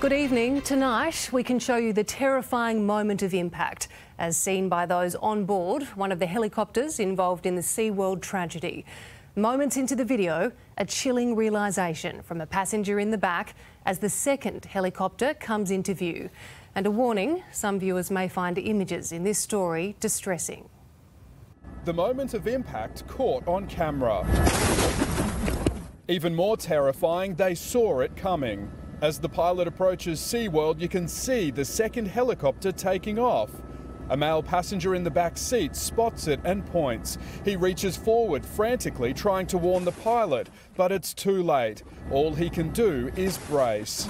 Good evening. Tonight, we can show you the terrifying moment of impact as seen by those on board one of the helicopters involved in the SeaWorld tragedy. Moments into the video, a chilling realisation from a passenger in the back as the second helicopter comes into view. And a warning some viewers may find images in this story distressing. The moment of impact caught on camera. Even more terrifying, they saw it coming. As the pilot approaches SeaWorld, you can see the second helicopter taking off. A male passenger in the back seat spots it and points. He reaches forward, frantically trying to warn the pilot, but it's too late. All he can do is brace.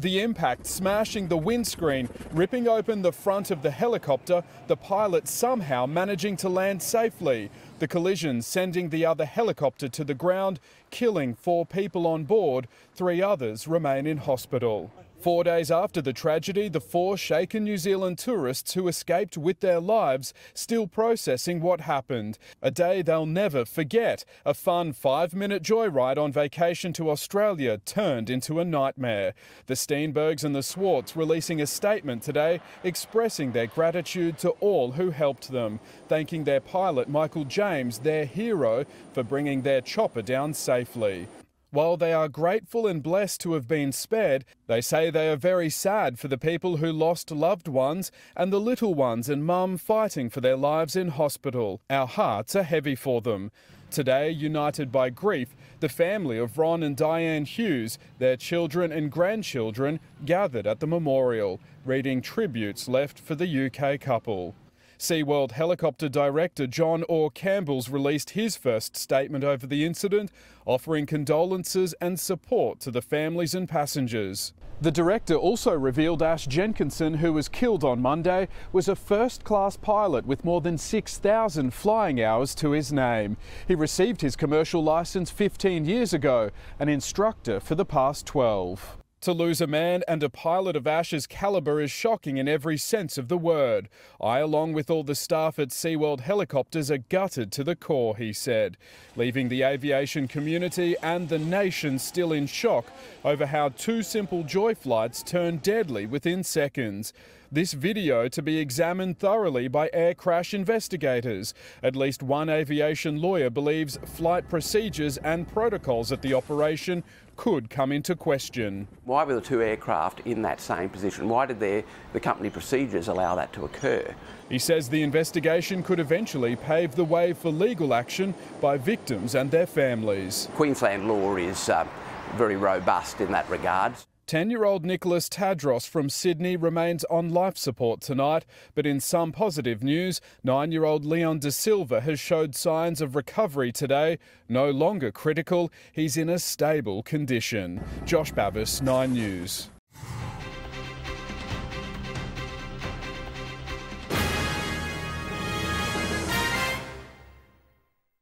The impact smashing the windscreen, ripping open the front of the helicopter, the pilot somehow managing to land safely. The collision sending the other helicopter to the ground, killing four people on board. Three others remain in hospital. Four days after the tragedy, the four shaken New Zealand tourists who escaped with their lives still processing what happened. A day they'll never forget. A fun five minute joyride on vacation to Australia turned into a nightmare. The Steenbergs and the Swarts releasing a statement today expressing their gratitude to all who helped them, thanking their pilot Michael James, their hero, for bringing their chopper down safely. While they are grateful and blessed to have been spared, they say they are very sad for the people who lost loved ones and the little ones and mum fighting for their lives in hospital. Our hearts are heavy for them. Today, united by grief, the family of Ron and Diane Hughes, their children and grandchildren, gathered at the memorial, reading tributes left for the UK couple. SeaWorld helicopter director John Orr Campbell's released his first statement over the incident, offering condolences and support to the families and passengers. The director also revealed Ash Jenkinson, who was killed on Monday, was a first class pilot with more than 6,000 flying hours to his name. He received his commercial licence 15 years ago, an instructor for the past 12. To lose a man and a pilot of Ash's calibre is shocking in every sense of the word. I, along with all the staff at SeaWorld Helicopters, are gutted to the core, he said, leaving the aviation community and the nation still in shock over how two simple joy flights turned deadly within seconds. This video to be examined thoroughly by air crash investigators. At least one aviation lawyer believes flight procedures and protocols at the operation could come into question. Why were the two aircraft in that same position? Why did their, the company procedures allow that to occur? He says the investigation could eventually pave the way for legal action by victims and their families. Queensland law is uh, very robust in that regard. 10 year old Nicholas Tadros from Sydney remains on life support tonight, but in some positive news, 9 year old Leon De Silva has showed signs of recovery today. No longer critical, he's in a stable condition. Josh Bavas, 9 News.